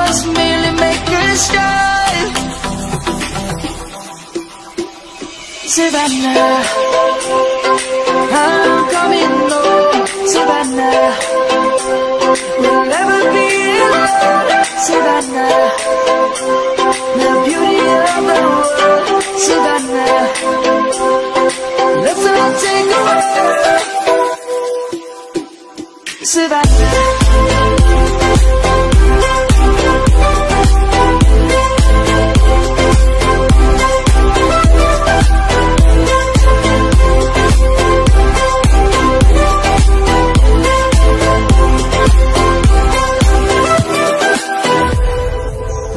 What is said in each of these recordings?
Must merely make a start. Savannah, I'm coming home. Savannah, we'll never be alone. Savannah, the beauty of the world. Savannah, let's all take a walk. Savannah.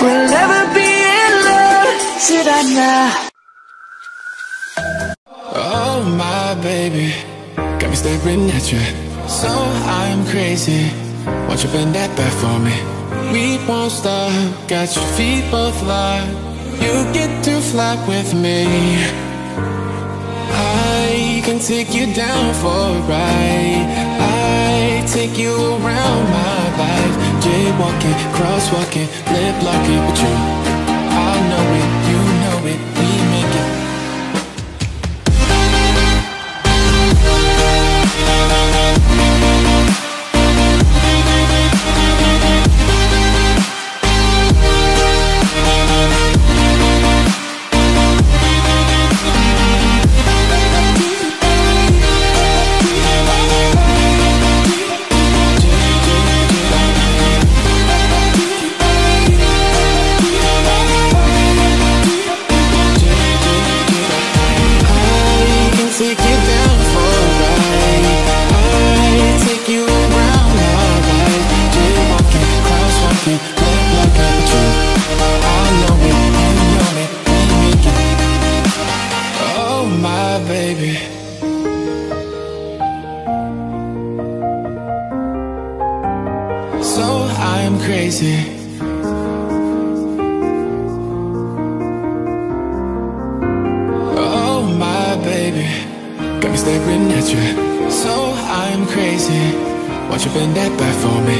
We'll never be alone, Savannah. Oh my baby, got me staring at you. So I'm crazy. Won't you bend that back for me? We won't stop. Got your feet both locked. You get to fly with me. I can take you down for a ride. I take you around my life. Jaywalking, crosswalking, lip locking with you. I know it, baby. So I'm crazy. Oh my baby, got me staring at you. So I'm crazy. Won't you bend that back for me?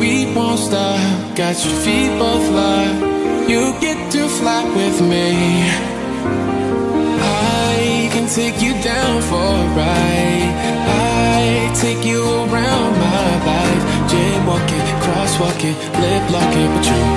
We won't stop. Got your feet both locked. You get to fly with me. Can take you down for a ride. I take you around my life. Jaywalking, crosswalking, lip locking. I you